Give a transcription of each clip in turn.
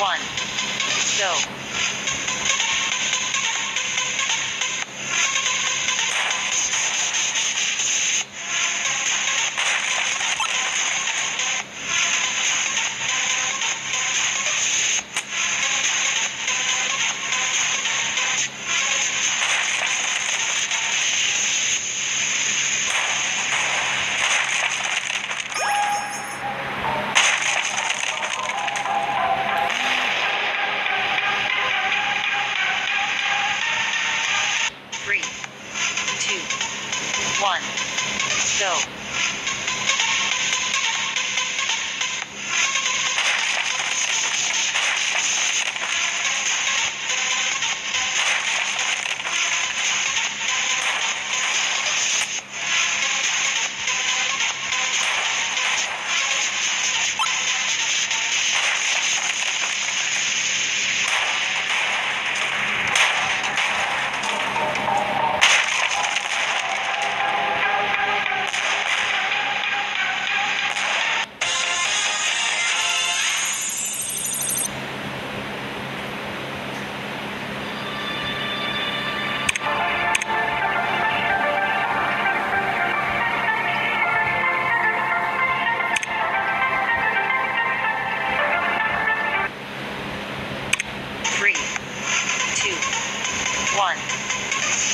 One. Go. Go.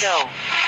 No.